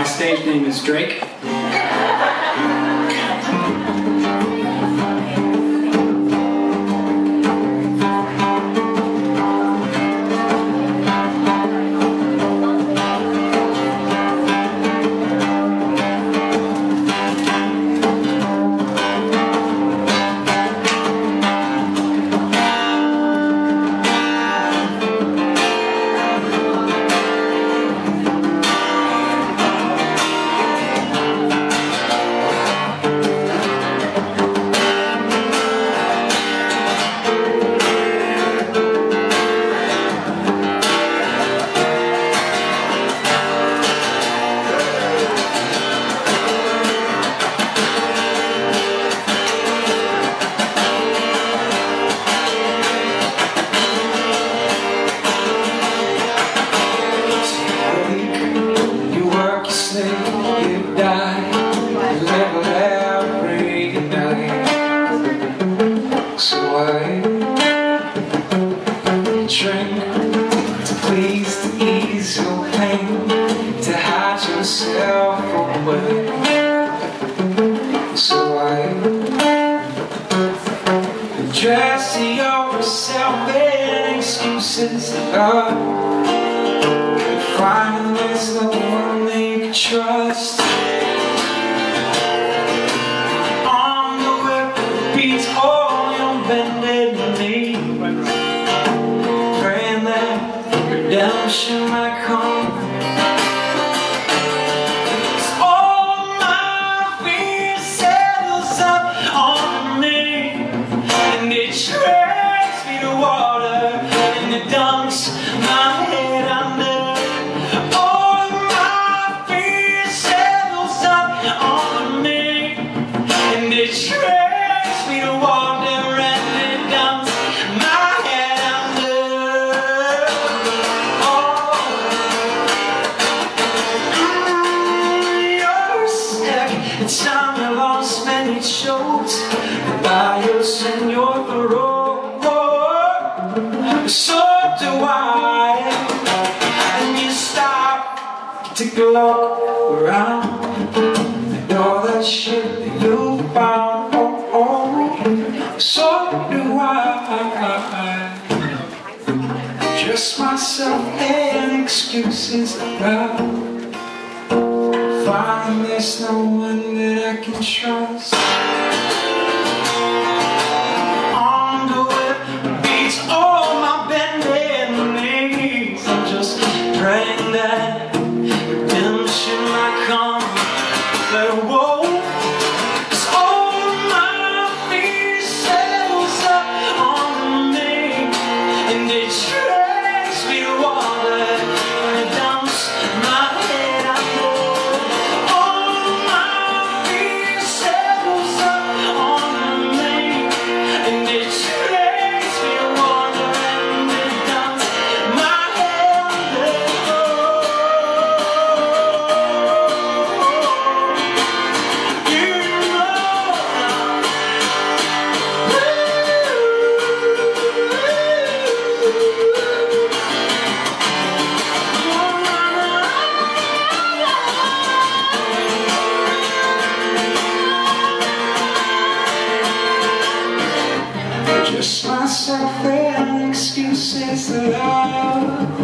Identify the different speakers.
Speaker 1: my stage name is Drake. Yourself away. So I train to please thee so pain to harden self from word so I dress yourself in excuses. Uh, there's no one can trust. On the whip beats all your. Praying that redemption and you're So do I. And you stop to look around. And all that shit that you found. Oh, oh. So do I. Just myself and excuses about. Find there's no one that I can trust Just myself and excuses that